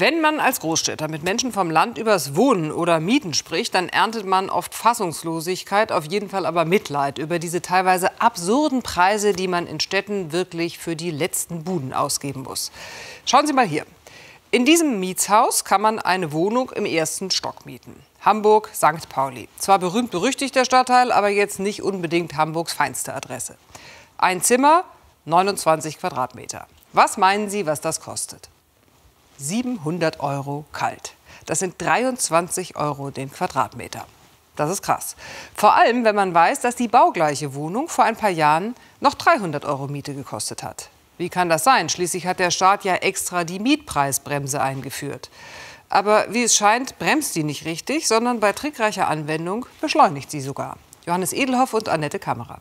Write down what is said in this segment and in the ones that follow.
Wenn man als Großstädter mit Menschen vom Land übers Wohnen oder Mieten spricht, dann erntet man oft Fassungslosigkeit, auf jeden Fall aber Mitleid über diese teilweise absurden Preise, die man in Städten wirklich für die letzten Buden ausgeben muss. Schauen Sie mal hier. In diesem Mietshaus kann man eine Wohnung im ersten Stock mieten. Hamburg, St. Pauli. Zwar berühmt berüchtigt der Stadtteil, aber jetzt nicht unbedingt Hamburgs feinste Adresse. Ein Zimmer, 29 Quadratmeter. Was meinen Sie, was das kostet? 700 Euro kalt. Das sind 23 Euro den Quadratmeter. Das ist krass. Vor allem, wenn man weiß, dass die baugleiche Wohnung vor ein paar Jahren noch 300 Euro Miete gekostet hat. Wie kann das sein? Schließlich hat der Staat ja extra die Mietpreisbremse eingeführt. Aber wie es scheint, bremst sie nicht richtig, sondern bei trickreicher Anwendung beschleunigt sie sogar. Johannes Edelhoff und Annette Kammerer.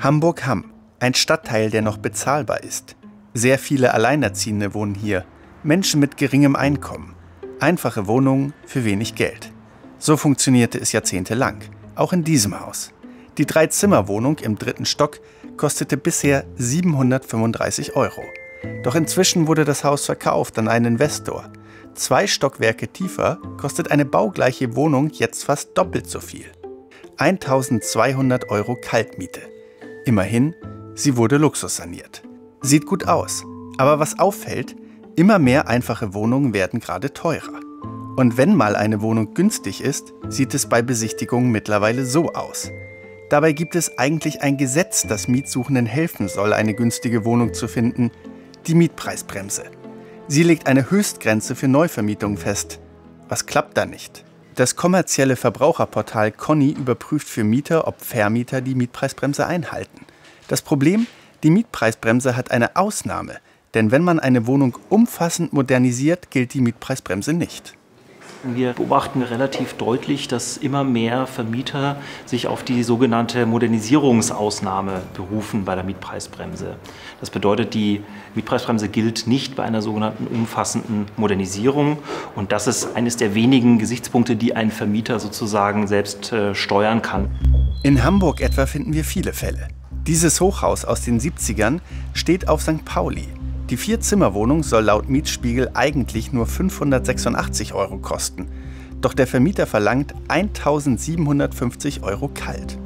Hamburg-Hamm, ein Stadtteil, der noch bezahlbar ist. Sehr viele Alleinerziehende wohnen hier, Menschen mit geringem Einkommen. Einfache Wohnungen für wenig Geld. So funktionierte es jahrzehntelang, auch in diesem Haus. Die Drei-Zimmer-Wohnung im dritten Stock kostete bisher 735 Euro. Doch inzwischen wurde das Haus verkauft an einen Investor. Zwei Stockwerke tiefer kostet eine baugleiche Wohnung jetzt fast doppelt so viel. 1200 Euro Kaltmiete. Immerhin, sie wurde luxussaniert. Sieht gut aus. Aber was auffällt, immer mehr einfache Wohnungen werden gerade teurer. Und wenn mal eine Wohnung günstig ist, sieht es bei Besichtigungen mittlerweile so aus. Dabei gibt es eigentlich ein Gesetz, das Mietsuchenden helfen soll, eine günstige Wohnung zu finden, die Mietpreisbremse. Sie legt eine Höchstgrenze für Neuvermietungen fest. Was klappt da nicht? Das kommerzielle Verbraucherportal Conny überprüft für Mieter, ob Vermieter die Mietpreisbremse einhalten. Das Problem, die Mietpreisbremse hat eine Ausnahme, denn wenn man eine Wohnung umfassend modernisiert, gilt die Mietpreisbremse nicht. Wir beobachten relativ deutlich, dass immer mehr Vermieter sich auf die sogenannte Modernisierungsausnahme berufen bei der Mietpreisbremse. Das bedeutet, die Mietpreisbremse gilt nicht bei einer sogenannten umfassenden Modernisierung. Und das ist eines der wenigen Gesichtspunkte, die ein Vermieter sozusagen selbst äh, steuern kann. In Hamburg etwa finden wir viele Fälle. Dieses Hochhaus aus den 70ern steht auf St. Pauli. Die Vier-Zimmer-Wohnung soll laut Mietspiegel eigentlich nur 586 Euro kosten. Doch der Vermieter verlangt 1750 Euro kalt.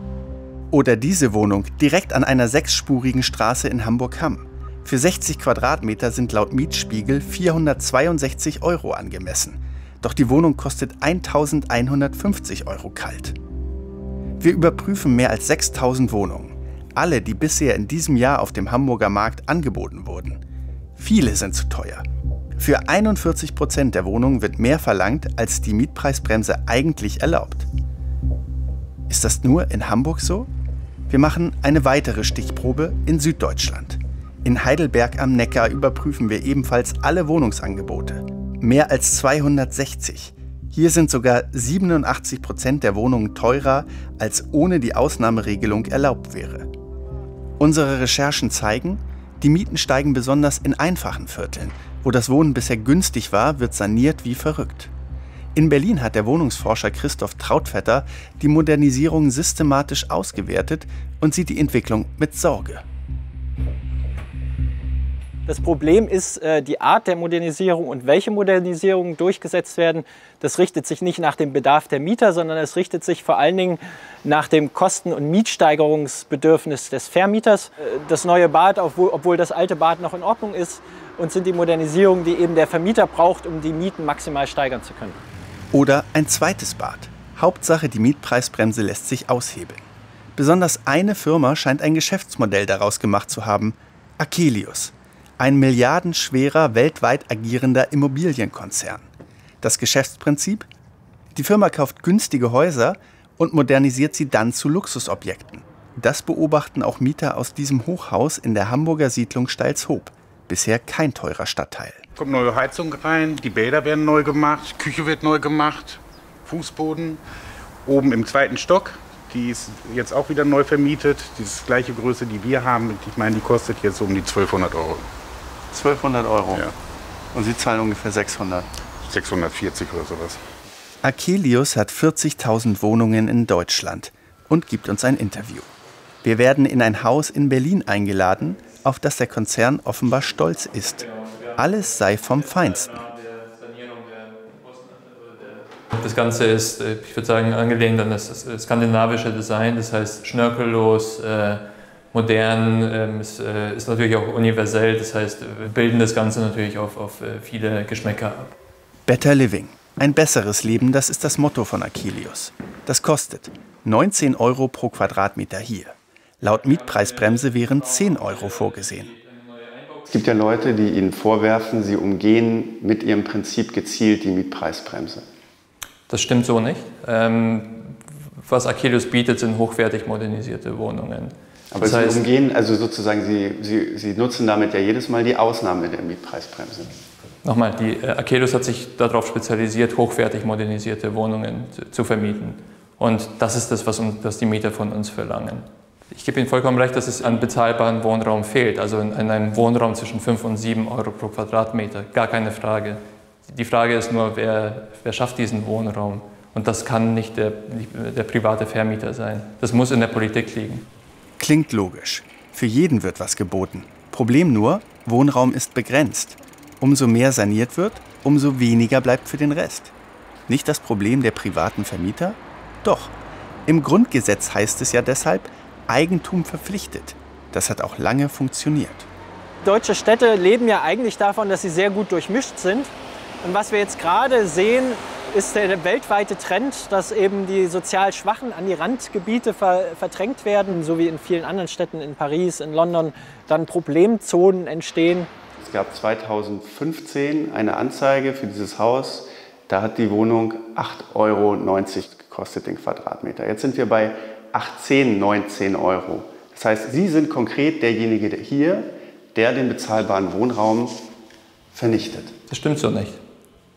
Oder diese Wohnung direkt an einer sechsspurigen Straße in Hamburg-Hamm. Für 60 Quadratmeter sind laut Mietspiegel 462 Euro angemessen. Doch die Wohnung kostet 1150 Euro kalt. Wir überprüfen mehr als 6000 Wohnungen alle, die bisher in diesem Jahr auf dem Hamburger Markt angeboten wurden. Viele sind zu teuer. Für 41 Prozent der Wohnungen wird mehr verlangt, als die Mietpreisbremse eigentlich erlaubt. Ist das nur in Hamburg so? Wir machen eine weitere Stichprobe in Süddeutschland. In Heidelberg am Neckar überprüfen wir ebenfalls alle Wohnungsangebote. Mehr als 260. Hier sind sogar 87 Prozent der Wohnungen teurer, als ohne die Ausnahmeregelung erlaubt wäre. Unsere Recherchen zeigen, die Mieten steigen besonders in einfachen Vierteln. Wo das Wohnen bisher günstig war, wird saniert wie verrückt. In Berlin hat der Wohnungsforscher Christoph Trautvetter die Modernisierung systematisch ausgewertet und sieht die Entwicklung mit Sorge. Das Problem ist äh, die Art der Modernisierung und welche Modernisierungen durchgesetzt werden. Das richtet sich nicht nach dem Bedarf der Mieter, sondern es richtet sich vor allen Dingen nach dem Kosten- und Mietsteigerungsbedürfnis des Vermieters. Äh, das neue Bad, obwohl das alte Bad noch in Ordnung ist, und sind die Modernisierungen, die eben der Vermieter braucht, um die Mieten maximal steigern zu können. Oder ein zweites Bad. Hauptsache, die Mietpreisbremse lässt sich aushebeln. Besonders eine Firma scheint ein Geschäftsmodell daraus gemacht zu haben, Akelius ein milliardenschwerer, weltweit agierender Immobilienkonzern. Das Geschäftsprinzip? Die Firma kauft günstige Häuser und modernisiert sie dann zu Luxusobjekten. Das beobachten auch Mieter aus diesem Hochhaus in der Hamburger Siedlung Steilshoop. Bisher kein teurer Stadtteil. Kommt neue Heizung rein, die Bäder werden neu gemacht, Küche wird neu gemacht, Fußboden. Oben im zweiten Stock, die ist jetzt auch wieder neu vermietet. Die ist gleiche Größe, die wir haben. Ich meine, die kostet jetzt um die 1200 Euro. 1200 Euro. Ja. Und Sie zahlen ungefähr 600. 640 oder sowas. Akelius hat 40.000 Wohnungen in Deutschland und gibt uns ein Interview. Wir werden in ein Haus in Berlin eingeladen, auf das der Konzern offenbar stolz ist. Alles sei vom Feinsten. Das Ganze ist, äh, ich würde sagen, angelehnt an das skandinavische Design, das heißt schnörkellos, äh, modern, ähm, es äh, ist natürlich auch universell, das heißt, wir bilden das Ganze natürlich auf, auf viele Geschmäcker ab. Better Living. Ein besseres Leben, das ist das Motto von Achilleus. Das kostet 19 Euro pro Quadratmeter hier. Laut Mietpreisbremse wären 10 Euro vorgesehen. Es gibt ja Leute, die Ihnen vorwerfen, Sie umgehen mit Ihrem Prinzip gezielt die Mietpreisbremse. Das stimmt so nicht. Ähm, was Achilleus bietet, sind hochwertig modernisierte Wohnungen. Aber das Sie heißt, umgehen, also sozusagen, Sie, Sie, Sie nutzen damit ja jedes Mal die Ausnahme der Mietpreisbremse. Nochmal, die äh, Achilleus hat sich darauf spezialisiert, hochwertig modernisierte Wohnungen zu vermieten. Und das ist das, was, was die Mieter von uns verlangen. Ich gebe Ihnen vollkommen recht, dass es an bezahlbaren Wohnraum fehlt, also in, in einem Wohnraum zwischen 5 und 7 Euro pro Quadratmeter, gar keine Frage. Die Frage ist nur, wer, wer schafft diesen Wohnraum? Und das kann nicht der, der private Vermieter sein. Das muss in der Politik liegen. Klingt logisch. Für jeden wird was geboten. Problem nur, Wohnraum ist begrenzt. Umso mehr saniert wird, umso weniger bleibt für den Rest. Nicht das Problem der privaten Vermieter? Doch. Im Grundgesetz heißt es ja deshalb, Eigentum verpflichtet. Das hat auch lange funktioniert. Deutsche Städte leben ja eigentlich davon, dass sie sehr gut durchmischt sind. Und was wir jetzt gerade sehen, ist der weltweite Trend, dass eben die sozial Schwachen an die Randgebiete ver verdrängt werden, so wie in vielen anderen Städten, in Paris, in London, dann Problemzonen entstehen. Es gab 2015 eine Anzeige für dieses Haus. Da hat die Wohnung 8,90 Euro gekostet, den Quadratmeter. Jetzt sind wir bei 18, 19 Euro. Das heißt, Sie sind konkret derjenige der hier, der den bezahlbaren Wohnraum vernichtet. Das stimmt so nicht.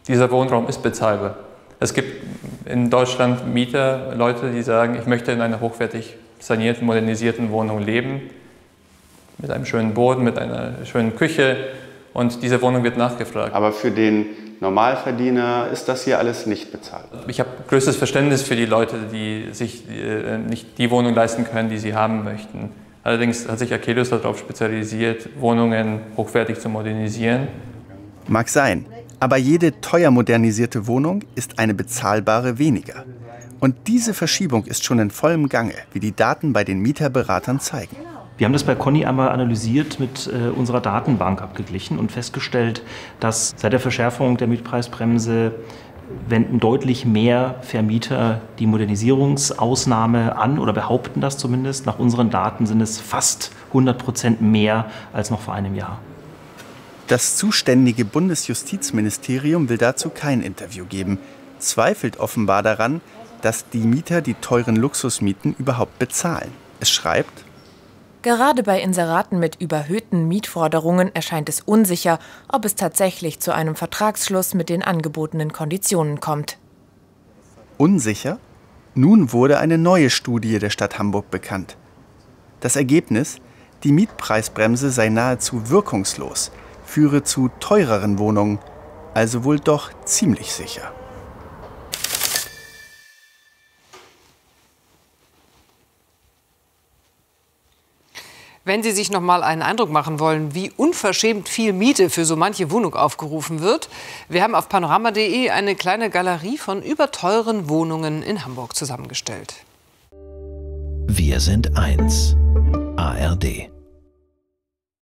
Dieser Wohnraum ist bezahlbar. Es gibt in Deutschland Mieter, Leute, die sagen, ich möchte in einer hochwertig sanierten, modernisierten Wohnung leben, mit einem schönen Boden, mit einer schönen Küche und diese Wohnung wird nachgefragt. Aber für den Normalverdiener ist das hier alles nicht bezahlt. Ich habe größtes Verständnis für die Leute, die sich äh, nicht die Wohnung leisten können, die sie haben möchten. Allerdings hat sich Achilleus darauf spezialisiert, Wohnungen hochwertig zu modernisieren. Mag sein. Aber jede teuer modernisierte Wohnung ist eine bezahlbare weniger. Und diese Verschiebung ist schon in vollem Gange, wie die Daten bei den Mieterberatern zeigen. Wir haben das bei Conny einmal analysiert, mit äh, unserer Datenbank abgeglichen und festgestellt, dass seit der Verschärfung der Mietpreisbremse wenden deutlich mehr Vermieter die Modernisierungsausnahme an oder behaupten das zumindest. Nach unseren Daten sind es fast 100 Prozent mehr als noch vor einem Jahr. Das zuständige Bundesjustizministerium will dazu kein Interview geben, zweifelt offenbar daran, dass die Mieter die teuren Luxusmieten überhaupt bezahlen. Es schreibt, Gerade bei Inseraten mit überhöhten Mietforderungen erscheint es unsicher, ob es tatsächlich zu einem Vertragsschluss mit den angebotenen Konditionen kommt. Unsicher? Nun wurde eine neue Studie der Stadt Hamburg bekannt. Das Ergebnis? Die Mietpreisbremse sei nahezu wirkungslos führe zu teureren Wohnungen, also wohl doch ziemlich sicher. Wenn Sie sich noch mal einen Eindruck machen wollen, wie unverschämt viel Miete für so manche Wohnung aufgerufen wird, wir haben auf panorama.de eine kleine Galerie von überteuren Wohnungen in Hamburg zusammengestellt. Wir sind eins. ARD.